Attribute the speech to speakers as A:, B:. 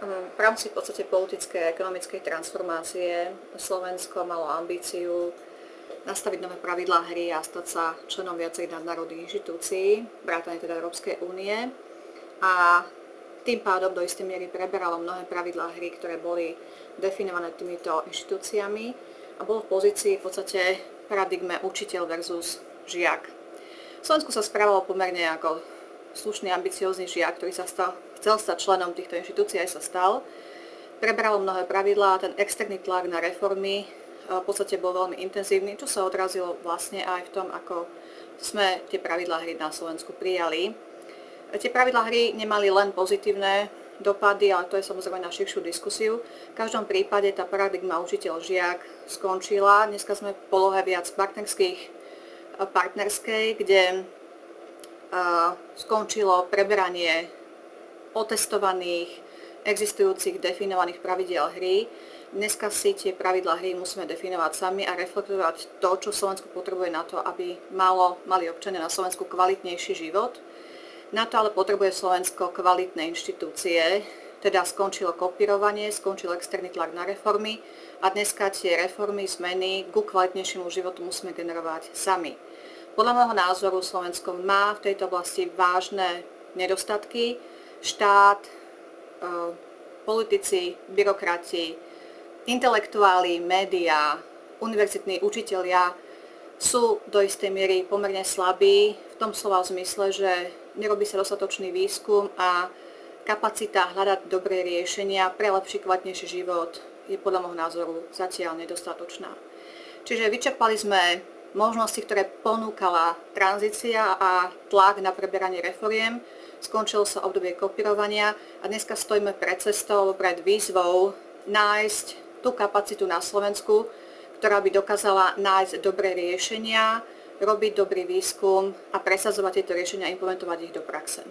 A: V rámci v podstate politickej a ekonomickej transformácie Slovensko malo ambíciu nastaviť nové pravidlá hry a stať sa členom viacej nadnárodných inštitúcií, vrátane teda Európskej únie. A tým pádom do istej miery preberalo mnohé pravidlá hry, ktoré boli definované týmito inštitúciami a bolo v pozícii v podstate paradigme učiteľ versus žiak. V Slovensku sa správalo pomerne ako slušný, ambiciózny žiak, ktorý sa stal, chcel stať členom týchto inštitúcií, aj sa stal. Prebralo mnohé pravidlá, ten externý tlak na reformy v podstate bol veľmi intenzívny, čo sa odrazilo vlastne aj v tom, ako sme tie pravidlá hry na Slovensku prijali. Tie pravidlá hry nemali len pozitívne dopady, ale to je samozrejme na širšiu diskusiu. V každom prípade tá paradigma učiteľ-žiak skončila. Dneska sme v polohe viac partnerských, partnerskej, kde skončilo preberanie otestovaných, existujúcich, definovaných pravidel hry Dneska si tie pravidlá hry musíme definovať sami a reflektovať to, čo Slovensko potrebuje na to, aby malo, mali občania na Slovensku kvalitnejší život. Na to ale potrebuje Slovensko kvalitné inštitúcie, teda skončilo kopírovanie, skončil externý tlak na reformy a dneska tie reformy, zmeny ku kvalitnejšiemu životu musíme generovať sami. Podľa môjho názoru Slovensko má v tejto oblasti vážne nedostatky. Štát, e, politici, byrokrati, intelektuáli, médiá, univerzitní učitelia sú do istej miery pomerne slabí v tom slova zmysle, že nerobí sa dostatočný výskum a kapacita hľadať dobré riešenia pre lepší, kvalitnejší život je podľa môjho názoru zatiaľ nedostatočná. Čiže vyčerpali sme možnosti, ktoré ponúkala tranzícia a tlak na preberanie reforiem. Skončilo sa obdobie kopírovania a dneska stojíme pred cestou, pred výzvou nájsť tú kapacitu na Slovensku, ktorá by dokázala nájsť dobré riešenia, robiť dobrý výskum a presadzovať tieto riešenia a implementovať ich do praxe.